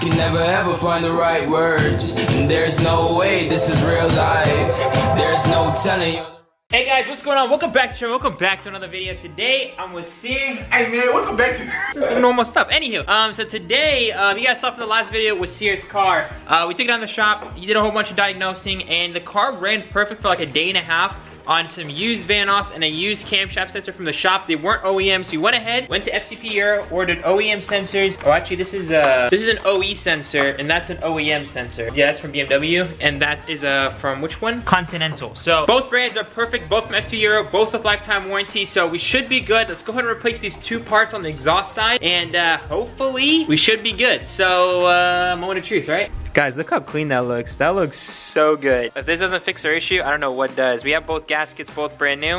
can never ever find the right words. And there's no way this is real life. There's no telling you. Hey guys, what's going on? Welcome back to welcome back to another video. Today I'm with Seer. Hey man, welcome back to some normal stuff. Anywho, um, so today, um, you guys saw from the last video with Seer's car. Uh, we took it on the shop. You did a whole bunch of diagnosing, and the car ran perfect for like a day and a half on some used Vanos and a used camshaft sensor from the shop. They weren't OEM, so we went ahead, went to FCP Euro, ordered OEM sensors. Oh, actually, this is a this is an OE sensor, and that's an OEM sensor. Yeah, that's from BMW, and that is uh, from which one? Continental. So both brands are perfect, both from FCP Euro, both with lifetime warranty, so we should be good. Let's go ahead and replace these two parts on the exhaust side, and uh, hopefully we should be good. So, uh, moment of truth, right? Guys, look how clean that looks. That looks so good. If this doesn't fix our issue, I don't know what does. We have both gaskets, both brand new.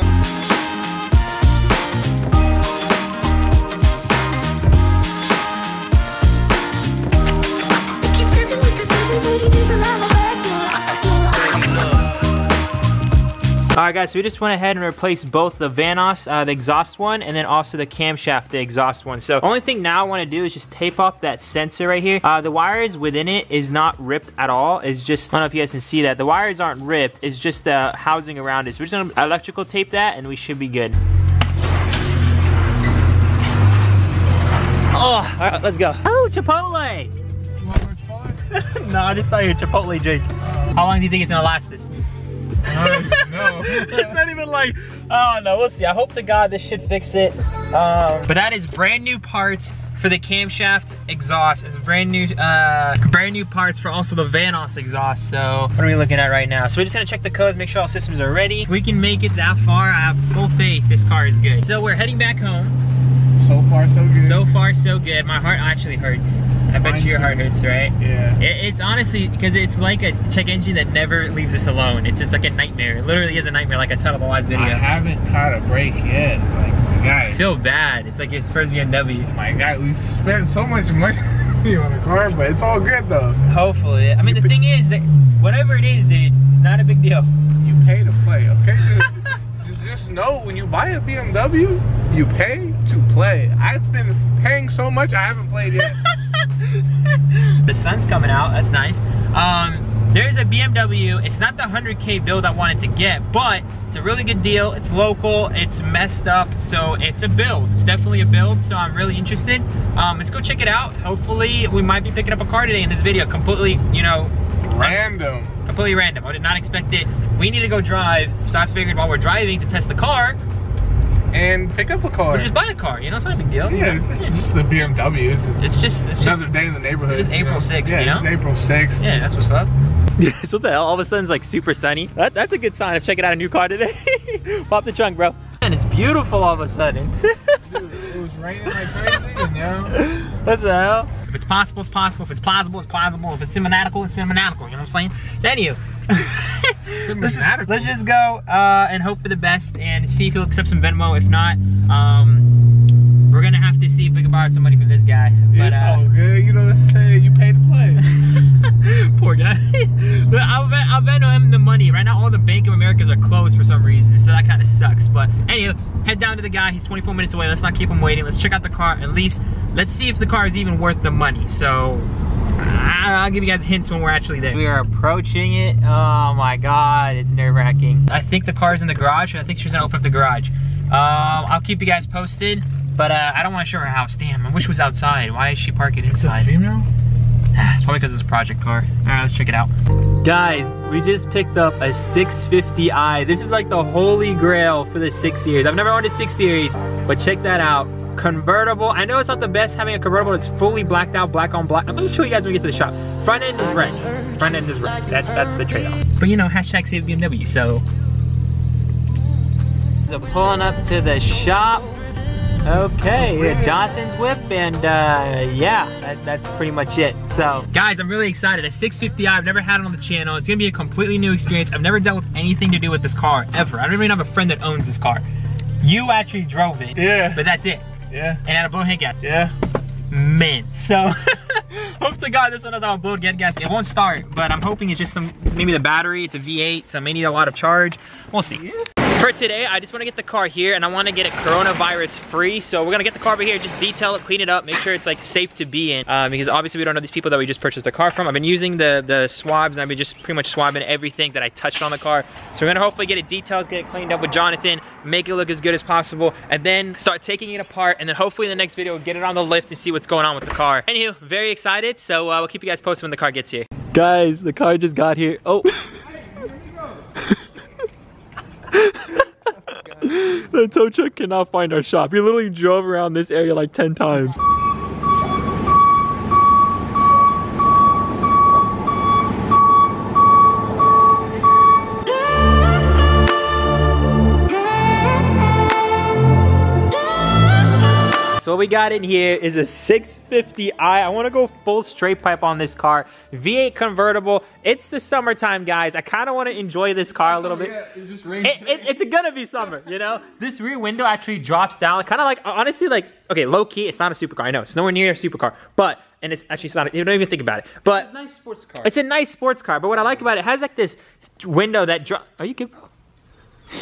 Alright guys, so we just went ahead and replaced both the Vanos, uh, the exhaust one, and then also the camshaft, the exhaust one. So only thing now I want to do is just tape up that sensor right here. Uh, the wires within it is not ripped at all. It's just, I don't know if you guys can see that. The wires aren't ripped. It's just the housing around it. So we're just going to electrical tape that and we should be good. Oh, all right, let's go. Oh, Chipotle. no, I just saw your Chipotle drink. How long do you think it's gonna last this? No. it's not even like, oh no, we'll see. I hope to God this should fix it. Um, but that is brand new parts for the camshaft exhaust. It's brand new, uh, brand new parts for also the Vanos exhaust. So what are we looking at right now? So we're just gonna check the codes, make sure all systems are ready. If we can make it that far, I have full faith this car is good. So we're heading back home. So far, so good. So far, so good. My heart actually hurts. I bet Mine you your too. heart hurts, right? Yeah. It, it's honestly, because it's like a check engine that never leaves us alone. It's, it's like a nightmare. It literally is a nightmare, like in the last video. I haven't caught a break yet. Like, my guy, I feel bad. It's like his first BMW. my guy, we've spent so much money on the car, but it's all good though. Hopefully. I mean, the thing is that whatever it is, dude, it's not a big deal. You pay to play, okay? Just, know when you buy a BMW, you pay to play. I've been paying so much, I haven't played yet. the sun's coming out. That's nice. Um, there's a BMW. It's not the 100K build I wanted to get, but it's a really good deal. It's local. It's messed up, so it's a build. It's definitely a build, so I'm really interested. Um, let's go check it out. Hopefully, we might be picking up a car today in this video. Completely, you know, Random. Completely random. I did not expect it. We need to go drive, so I figured while we're driving to test the car, And pick up a car. we'll just buy a car. You know, it's not a big deal. yeah, it's just, just the BMW. It's just It's just, it's just. another day in the neighborhood. it's April know? 6th, yeah, you know? It's April 6th. Yeah, that's what's up. so what the hell? All of a sudden it's like super sunny. That, that's a good sign of checking out a new car today. Pop the trunk, bro. And it's beautiful all of a sudden. Dude, it was raining like crazy, and now what the hell? If it's possible, it's possible. If it's plausible, it's plausible. If it's cinematical, it's cinematical. You know what I'm saying? Anywho. let's, just, let's just go uh, and hope for the best and see if he'll accept some Venmo. If not, um, we're gonna have to see if we can borrow some money from this guy. But it's uh, all good. You know, let's say you pay to. Poor guy. but I'll, bet, I'll bet him the money. Right now, all the Bank of Americas are closed for some reason, so that kind of sucks. But anyway, head down to the guy. He's 24 minutes away. Let's not keep him waiting. Let's check out the car. At least, let's see if the car is even worth the money. So, I'll give you guys hints when we're actually there. We are approaching it. Oh my God, it's nerve wracking. I think the car's in the garage. I think she's gonna open up the garage. Um, I'll keep you guys posted. But uh, I don't want to show her house. Damn, I wish it was outside. Why is she parking inside? female? It's probably because it's a project car. All right, let's check it out. Guys, we just picked up a 650i. This is like the holy grail for the 6 Series. I've never owned a 6 Series, but check that out. Convertible. I know it's not the best having a convertible that's fully blacked out, black on black. I'm gonna show you guys when we get to the shop. Front end is red. Front end is red. That, that's the trade-off. But you know, hashtag save BMW, so. So pulling up to the shop. Okay, yeah, Jonathan's whip, and uh, yeah, that, that's pretty much it. So, guys, I'm really excited. A 650i, I've never had it on the channel. It's gonna be a completely new experience. I've never dealt with anything to do with this car, ever. I don't even have a friend that owns this car. You actually drove it, Yeah. but that's it. Yeah. And had a blown head gas. Yeah. Man, so hope to God this one doesn't have a blown head gas. It won't start, but I'm hoping it's just some, maybe the battery, it's a V8, so I may need a lot of charge. We'll see. For today, I just wanna get the car here and I wanna get it coronavirus free. So we're gonna get the car over here, just detail it, clean it up, make sure it's like safe to be in. Um, because obviously we don't know these people that we just purchased the car from. I've been using the, the swabs and I've been just pretty much swabbing everything that I touched on the car. So we're gonna hopefully get it detailed, get it cleaned up with Jonathan, make it look as good as possible, and then start taking it apart. And then hopefully in the next video, we'll get it on the lift and see what's going on with the car. Anywho, very excited. So uh, we'll keep you guys posted when the car gets here. Guys, the car just got here. Oh. the tow truck cannot find our shop. He literally drove around this area like 10 times. So what we got in here is a 650i. I want to go full straight pipe on this car. V8 convertible. It's the summertime, guys. I kind of want to enjoy this car a little bit. Yeah, it just rained. It, it, it's gonna be summer, you know? This rear window actually drops down, kind of like, honestly, like, okay, low key, it's not a supercar. I know, it's nowhere near a supercar, but, and it's actually it's not, you don't even think about it, but it's a nice sports car. it's a nice sports car. But what I like about it, it has like this window that drop. Are you good, bro?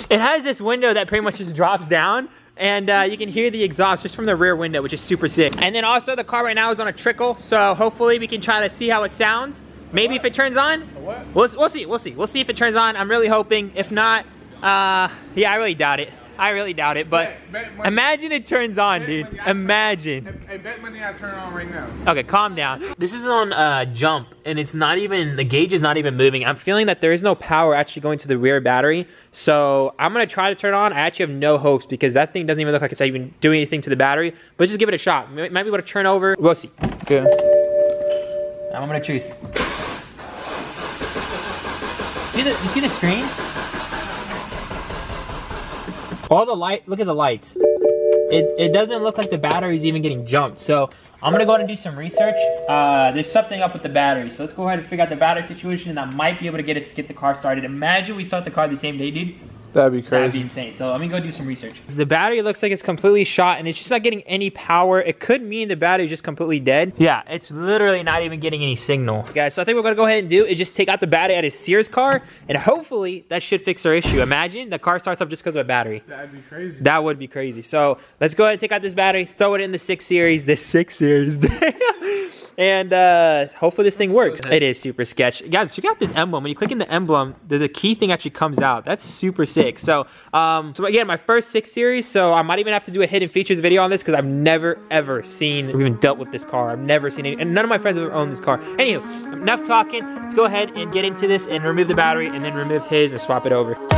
It has this window that pretty much just drops down. And uh, you can hear the exhaust just from the rear window, which is super sick. And then also the car right now is on a trickle, so hopefully we can try to see how it sounds. Maybe if it turns on, what? We'll, we'll see, we'll see. We'll see if it turns on. I'm really hoping. If not, uh, yeah, I really doubt it. I really doubt it, but Bet- bet money- imagine it turns on, Bet dude. money I- Imagine. Hey, bet money I turn it on right now. Okay, calm down. This is on uh, jump, and it's not even, the gauge is not even moving. I'm feeling that there is no power actually going to the rear battery. So I'm going to try to turn it on. I actually have no hopes because that thing doesn't even look like it's even doing anything to the battery. But just give it a shot. It might be able to turn over. We'll see. Yeah. I'm gonna truth. See the you see the screen? All the light look at the lights. It it doesn't look like the battery's even getting jumped. So I'm gonna go ahead and do some research. Uh, there's something up with the battery. So let's go ahead and figure out the battery situation and that might be able to get us to get the car started. Imagine we start the car the same day, dude. That'd be crazy. That'd be insane. So let me go do some research. The battery looks like it's completely shot and it's just not getting any power. It could mean the battery's just completely dead. Yeah, it's literally not even getting any signal. Guys, so I think we're gonna go ahead and do is just take out the battery out of Sears car and hopefully that should fix our issue. Imagine the car starts up just because of a battery. That'd be crazy. That would be crazy. So let's go ahead and take out this battery, throw it in the 6 Series, the 6 Series. and uh, hopefully this thing works. It is super sketch. Guys, check out this emblem. When you click in the emblem, the, the key thing actually comes out. That's super sick. So, um, so again, my first 6 Series, so I might even have to do a hidden features video on this because I've never, ever seen or even dealt with this car. I've never seen it, and none of my friends have ever owned this car. Anywho, enough talking. Let's go ahead and get into this and remove the battery and then remove his and swap it over.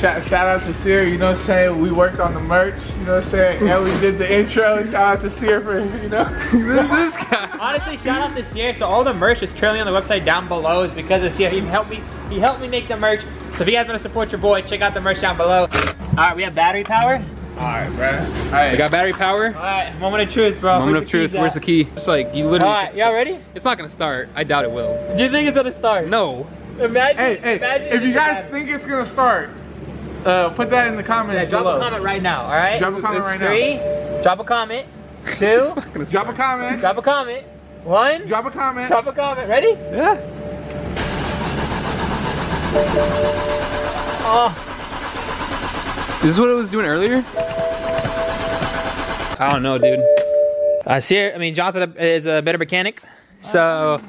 Shout, shout out to Sierra, you know what I'm saying? We worked on the merch, you know what I'm saying? And we did the intro. Shout out to Sierra for, you know? this guy. Honestly, shout out to Sierra. So all the merch is currently on the website down below. It's because of Sierra. He helped me. He helped me make the merch. So if you guys want to support your boy, check out the merch down below. All right, we have battery power. Alright, bro. Alright. We got battery power. All right, moment of truth, bro. Moment Where's of truth. Where's the key? It's like you literally. All right, y'all ready? It's not gonna start. I doubt it will. Do you think it's gonna start? No. Imagine. Hey, hey, imagine if you guys battery. think it's gonna start, uh, put that in the comments yeah, drop below. a comment right now. All right. Drop a comment It's right now. three. Drop a comment. Two. Drop a comment. drop a comment. One. Drop a comment. Drop a comment. Ready? Yeah. Oh. Is this what it was doing earlier? I don't know, dude. Uh, Sierra, I mean, Jonathan is a better mechanic, so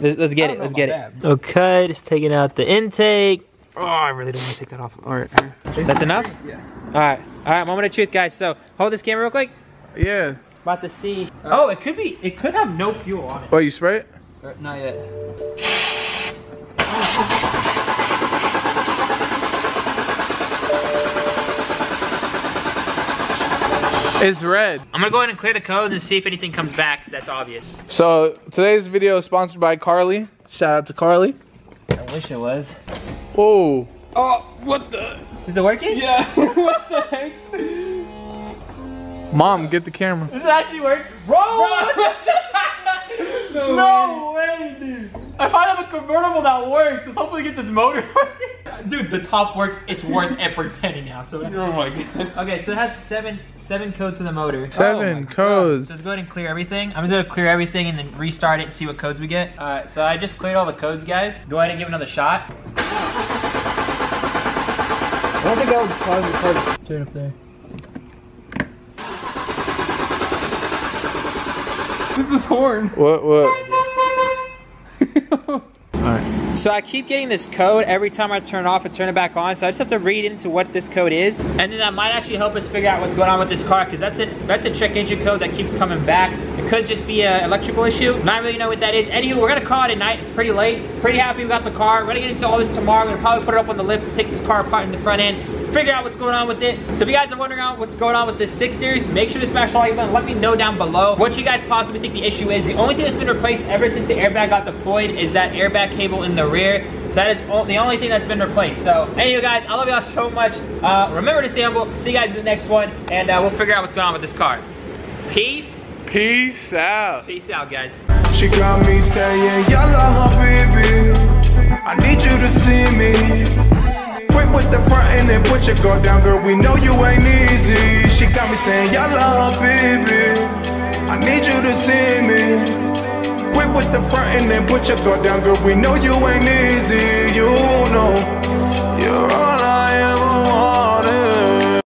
let's, let's get it. Let's get it. Okay, just taking out the intake. Oh, I really don't want to take that off. All right. That's enough. Yeah. All right, all right. Moment of truth, guys. So hold this camera real quick. Yeah. About to see. Oh, it could be. It could have no fuel on it. Oh, you spray it? Uh, not yet. It's red. I'm gonna go ahead and clear the codes and see if anything comes back that's obvious. So today's video is sponsored by Carly. Shout out to Carly. I wish it was. Whoa. Oh, what the? Is it working? Yeah. what the heck? Mom, get the camera. Does it actually work? Bro! no, way, dude. I finally have a convertible that works. Let's hopefully get this motor. Dude, the top works. It's worth every penny now. So. Oh my god. Okay, so that's seven seven codes for the motor. Oh seven codes. So let's go ahead and clear everything. I'm just gonna clear everything and then restart it and see what codes we get. Alright, so I just cleared all the codes, guys. Go ahead and give another shot. I don't think that would cause the car to Turn up there. This is horn. What? What? Alright. So I keep getting this code every time I turn it off and turn it back on. So I just have to read into what this code is. And then that might actually help us figure out what's going on with this car because that's a, that's a check engine code that keeps coming back. It could just be an electrical issue. Not really know what that is. Anywho, we're gonna call it a night. It's pretty late. Pretty happy we got the car. We're gonna get into all this tomorrow. We're gonna probably put it up on the lift and take this car apart in the front end figure out what's going on with it. So if you guys are wondering what's going on with this 6 Series, make sure to smash the like button. Let me know down below what you guys possibly think the issue is. The only thing that's been replaced ever since the airbag got deployed is that airbag cable in the rear. So that is the only thing that's been replaced. So anyway guys, I love y'all so much. Uh, remember to stay humble. See you guys in the next one. And uh, we'll figure out what's going on with this car. Peace. Peace out. Peace out guys. She got me saying, Yalla, baby. I need you to see me. Quick with the front end and put your guard down, girl. We know you ain't easy. She got me saying, Yalla, baby. I need you to see me. Quick with the front end and put your guard down, girl. We know you ain't easy. You know.